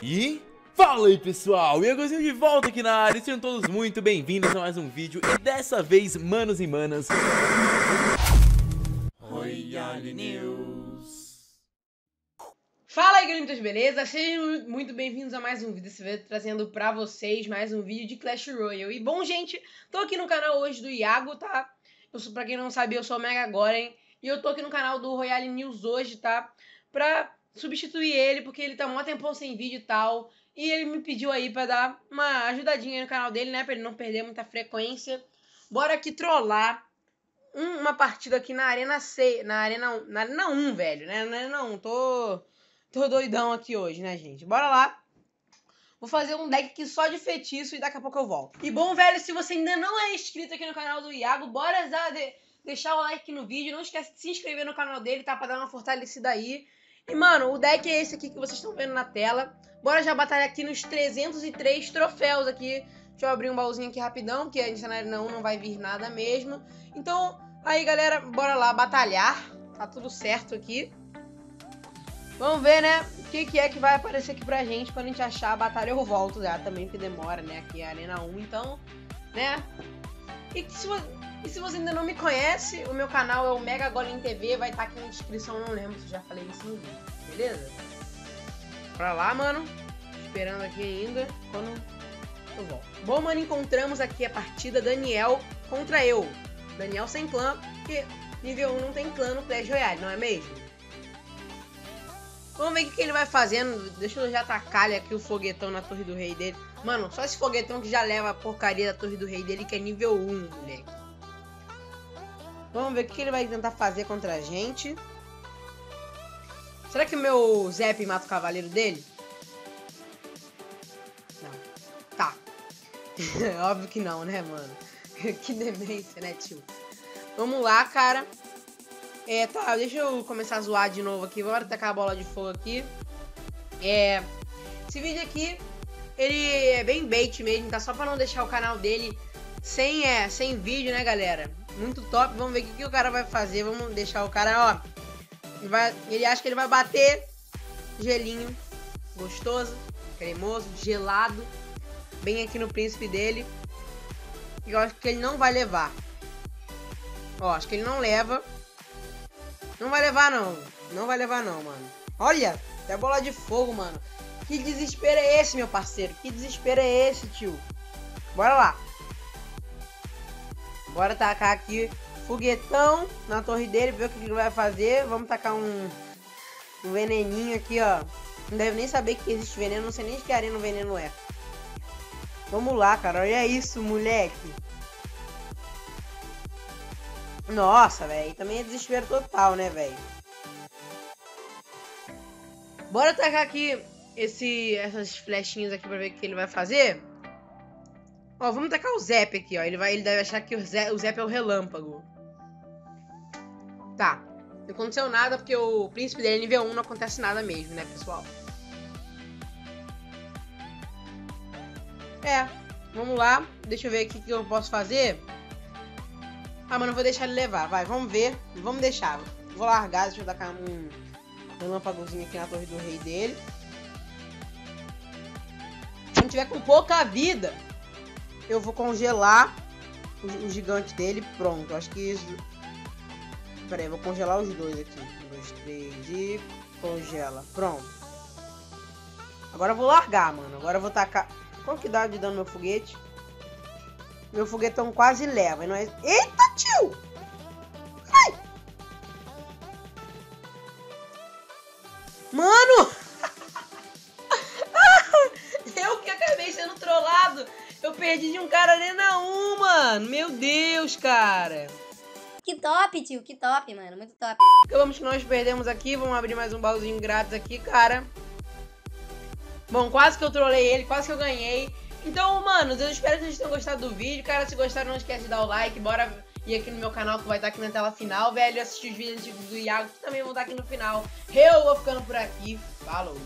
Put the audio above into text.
E fala aí pessoal, Iagozinho de volta aqui na área, sejam todos muito bem-vindos a mais um vídeo. E dessa vez, manos e manas. Royale News. Fala aí, garimptas, beleza? Sejam muito bem-vindos a mais um vídeo, desse vídeo trazendo pra vocês mais um vídeo de Clash Royale. E bom, gente, tô aqui no canal hoje do Iago, tá? Eu sou, pra quem não sabe, eu sou o Mega Goren E eu tô aqui no canal do Royale News hoje, tá? Pra substituir ele, porque ele tá um tempão sem vídeo e tal. E ele me pediu aí pra dar uma ajudadinha no canal dele, né? Pra ele não perder muita frequência. Bora aqui trollar um, uma partida aqui na Arena C. Na Arena, na Arena 1, velho, né? Na Arena 1. Tô, tô doidão aqui hoje, né, gente? Bora lá. Vou fazer um deck aqui só de feitiço e daqui a pouco eu volto. E bom, velho, se você ainda não é inscrito aqui no canal do Iago, bora de, deixar o like no vídeo. Não esquece de se inscrever no canal dele, tá? Pra dar uma fortalecida aí. E, mano, o deck é esse aqui que vocês estão vendo na tela. Bora já batalhar aqui nos 303 troféus aqui. Deixa eu abrir um baúzinho aqui rapidão, porque a gente na não, não vai vir nada mesmo. Então, aí, galera, bora lá batalhar. Tá tudo certo aqui. Vamos ver, né, o que, que é que vai aparecer aqui pra gente. Quando a gente achar a batalha, eu volto já também, porque demora, né, aqui é a Arena 1. Então, né... E se você e se você ainda não me conhece, o meu canal é o Mega Golem TV, vai estar tá aqui na descrição, não lembro se já falei isso no vídeo, beleza? Pra lá, mano. Esperando aqui ainda, quando eu volto. Bom, mano, encontramos aqui a partida Daniel contra eu. Daniel sem clã, porque nível 1 não tem clã no Clash Royale, não é mesmo? Vamos ver o que ele vai fazendo. Deixa eu já tacar aqui o foguetão na torre do rei dele. Mano, só esse foguetão que já leva a porcaria da torre do rei dele, que é nível 1, moleque. Vamos ver o que ele vai tentar fazer contra a gente. Será que o meu Zep mata o cavaleiro dele? Não. Tá. Óbvio que não, né, mano? que demência, né, tio? Vamos lá, cara. É, tá, deixa eu começar a zoar de novo aqui. Bora tacar a bola de fogo aqui. É... Esse vídeo aqui, ele é bem bait mesmo, tá? Só pra não deixar o canal dele sem, é, sem vídeo, né, galera? Muito top. Vamos ver o que, que o cara vai fazer. Vamos deixar o cara, ó. Ele, vai, ele acha que ele vai bater. Gelinho. Gostoso. Cremoso. Gelado. Bem aqui no príncipe dele. E eu acho que ele não vai levar. Ó, acho que ele não leva. Não vai levar, não. Não vai levar, não, mano. Olha, até bola de fogo, mano. Que desespero é esse, meu parceiro? Que desespero é esse, tio? Bora lá. Bora tacar aqui foguetão na torre dele, ver o que ele vai fazer. Vamos tacar um, um veneninho aqui, ó. Não deve nem saber que existe veneno, não sei nem de que arena o veneno é. Vamos lá, cara. Olha isso, moleque. Nossa, velho. Também é desespero total, né, velho? Bora tacar aqui esse, essas flechinhas aqui pra ver o que ele vai fazer. Ó, vamos tacar o Zep aqui, ó. Ele, vai, ele deve achar que o Zep, o Zep é o relâmpago. Tá. Não aconteceu nada porque o príncipe dele é nível 1, não acontece nada mesmo, né, pessoal? É. Vamos lá. Deixa eu ver aqui o que eu posso fazer. Ah, mas não vou deixar ele levar. Vai, vamos ver. Vamos deixar. Vou largar, deixa eu tacar um relâmpagozinho aqui na torre do rei dele. Quando tiver com pouca vida, eu vou congelar o, gigante dele. Pronto, acho que isso... Pera aí, vou congelar os dois aqui. Um, dois, três e... Congela. Pronto. Agora eu vou largar, mano. Agora eu vou tacar... Qual que dá de dano meu foguete? Meu foguetão quase leva. Não é... Eita, tio! Ai! Mano! Perdi de um cara Arena 1, mano. Meu Deus, cara. Que top, tio. Que top, mano. Muito top. Acabamos que nós perdemos aqui. Vamos abrir mais um baúzinho grátis aqui, cara. Bom, quase que eu trolei ele. Quase que eu ganhei. Então, mano, eu espero que vocês tenham gostado do vídeo. Cara, se gostaram, não esquece de dar o like. Bora ir aqui no meu canal que vai estar aqui na tela final, velho. Assistir os vídeos do Iago que também vão estar aqui no final. Eu vou ficando por aqui. Falou!